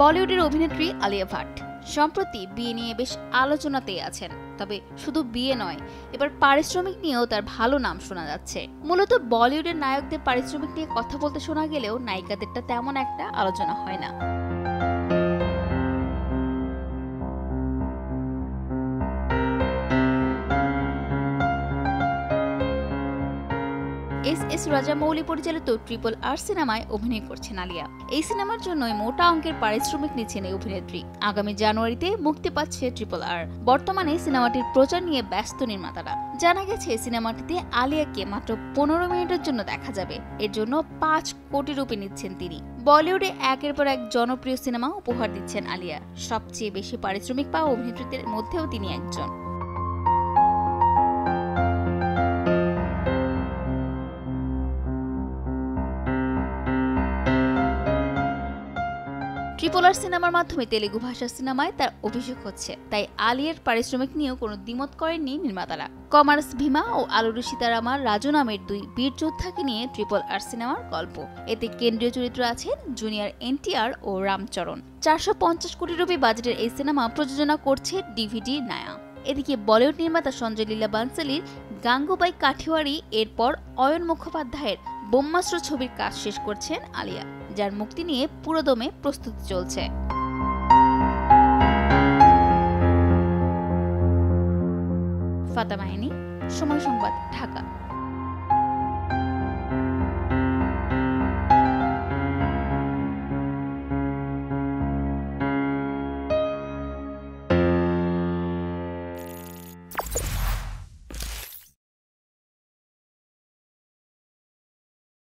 বলিউডের অভিনেত্রী আলিয়া ভাট। সম্প্রতি বিয়ে নিয়ে বেশ আলোচনাতেই আছেন, তবে শুধু বিয়ে নয়, এবার পারিশ্রমিক নিয়েও তার ভালো নাম শোনা যাচ্ছে। মূলত বলিউডের নায়কদের পারিশ্রমিক নিয়ে কথা বলতে শোনা গেলেও নায়িকাদেরটা তেমন একটা আলোচনা হয় না। এস এস রাজামৌলি পরিচালিত ট্রিপল আর সিনেমায় অভিনয় করছেন আলিয়া। এই সিনেমার জন্যই মোটা অঙ্কের পারিশ্রমিক নিচ্ছেন এই অভিনেত্রী। আগামী জানুয়ারিতে মুক্তি পাচ্ছে ট্রিপল আর। বর্তমানে সিনেমাটির প্রচার নিয়ে ব্যস্ত নির্মাতারা। জানা গেছে, সিনেমাটিতে আলিয়াকে মাত্র পনেরো মিনিটের জন্য দেখা যাবে। এর জন্য পাঁচ কোটি রুপি নিচ্ছেন তিনি। বলিউডে একের পর এক জনপ্রিয় সিনেমা উপহার দিচ্ছেন আলিয়া। সবচেয়ে বেশি পারিশ্রমিক পাওয়া অভিনেত্রীদের মধ্যেও তিনি একজন। ট্রিপল আর সিনেমার মাধ্যমে তেলেগু ভাষার সিনেমায় তার অভিষেক হচ্ছে, তাই আলিয়ের পারিশ্রমিক নিয়েও কোনো দ্বিমত করেননি নির্মাতারা। কমার্স ভীমা ও আলুরু সীতারামার রাজু নামের দুই বীর যোদ্ধাকে নিয়ে ট্রিপল আর সিনেমার গল্প। এতে কেন্দ্রীয় চরিত্র আছেন জুনিয়র এনটিআর ও রামচরণ। চারশো পঞ্চাশ কোটি রুপি বাজেটের এই সিনেমা প্রযোজনা করছে ডিভিডি নায়া। এদিকে বলিউড নির্মাতা সঞ্জয় লীলা বানসালির গাঙ্গুবাই কাঠিওয়ারি এরপর অয়ন মুখোপাধ্যায়ের বোম্মাস্ত্র ছবির কাজ শেষ করছেন আলিয়া, যার মুক্তি নিয়ে পুরোদমে প্রস্তুতি চলছে। ফাতামাহিনী সময় সংবাদ, ঢাকা।